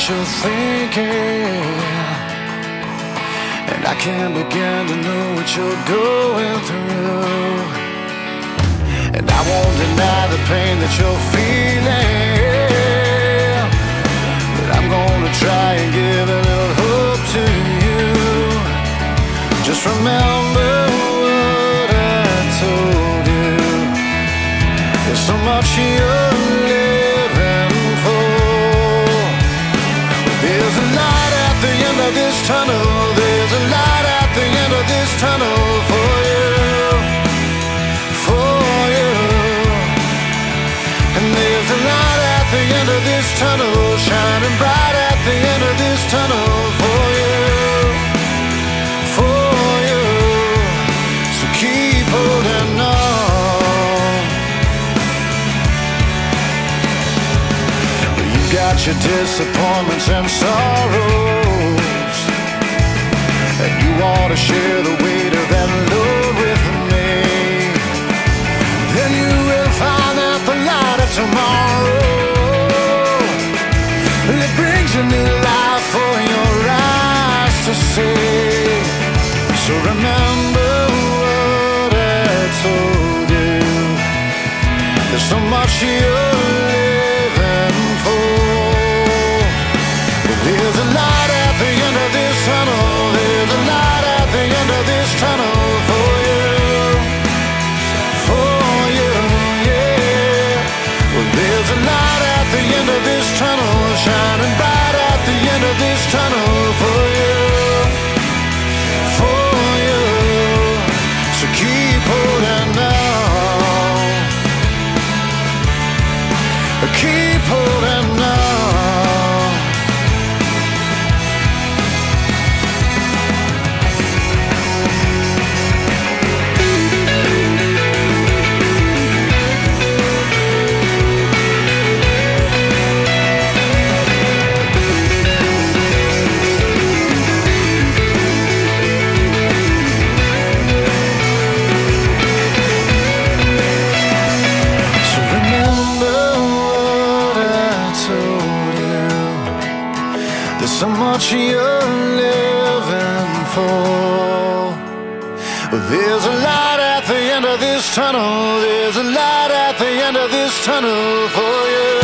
what you're thinking. And I can't begin to know what you're going through. And I won't deny the pain that you're feeling. But I'm gonna try and give a little hope to you. Just remember what I told you. There's so much you're tunnel. There's a light at the end of this tunnel for you. For you. And there's a light at the end of this tunnel. Shining bright at the end of this tunnel for you. For you. So keep holding on. You got your disappointments and sorrows, want to share the weight of that load with me. Then you will find out the light of tomorrow. It brings a new life for your eyes to see. So remember what I told you. There's so much you're this tunnel much you're living for. There's a light at the end of this tunnel. There's a light at the end of this tunnel for you.